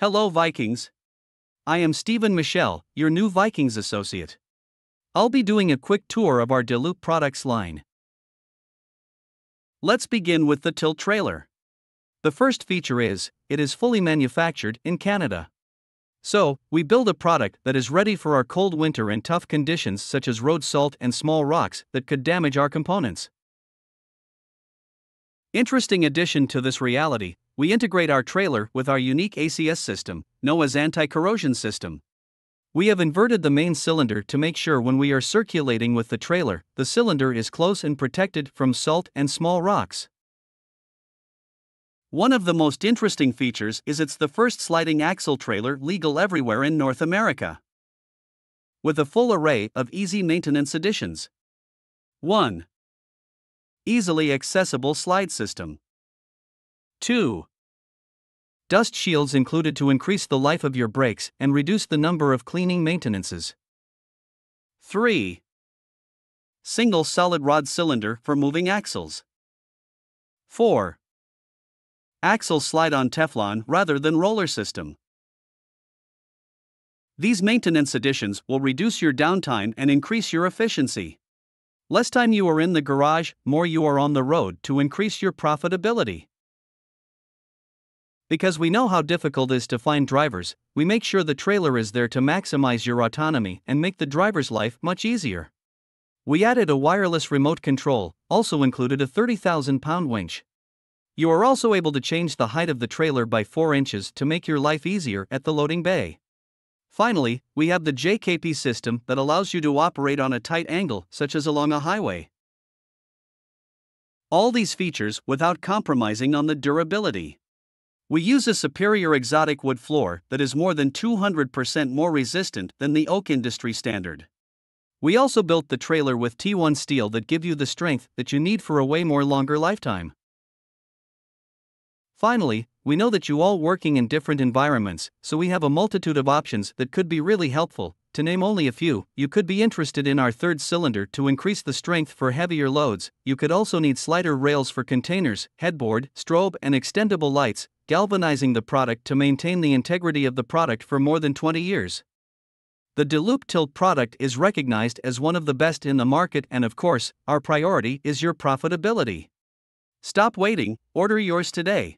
Hello, Vikings. I am Stephen Michel, your new Vikings associate. I'll be doing a quick tour of our Deloupe products line. Let's begin with the tilt trailer. The first feature is, it is fully manufactured in Canada. So, we build a product that is ready for our cold winter and tough conditions such as road salt and small rocks that could damage our components. Interesting addition to this reality, we integrate our trailer with our unique ACS system, NOAA's anti-corrosion system. We have inverted the main cylinder to make sure when we are circulating with the trailer, the cylinder is close and protected from salt and small rocks. One of the most interesting features is it's the first sliding axle trailer legal everywhere in North America. With a full array of easy maintenance additions. 1. Easily accessible slide system. 2. Dust shields included to increase the life of your brakes and reduce the number of cleaning maintenances. 3. Single solid rod cylinder for moving axles. 4. Axle slide on Teflon rather than roller system. These maintenance additions will reduce your downtime and increase your efficiency. Less time you are in the garage, more you are on the road to increase your profitability. Because we know how difficult it is to find drivers, we make sure the trailer is there to maximize your autonomy and make the driver's life much easier. We added a wireless remote control, also included a 30,000 pound winch. You are also able to change the height of the trailer by 4 inches to make your life easier at the loading bay. Finally, we have the JKP system that allows you to operate on a tight angle, such as along a highway. All these features without compromising on the durability. We use a superior exotic wood floor that is more than 200% more resistant than the oak industry standard. We also built the trailer with T1 steel that give you the strength that you need for a way more longer lifetime. Finally, we know that you all working in different environments, so we have a multitude of options that could be really helpful. To name only a few, you could be interested in our third cylinder to increase the strength for heavier loads. You could also need slider rails for containers, headboard, strobe, and extendable lights, galvanizing the product to maintain the integrity of the product for more than 20 years. The Deloupe Tilt product is recognized as one of the best in the market, and of course, our priority is your profitability. Stop waiting, order yours today.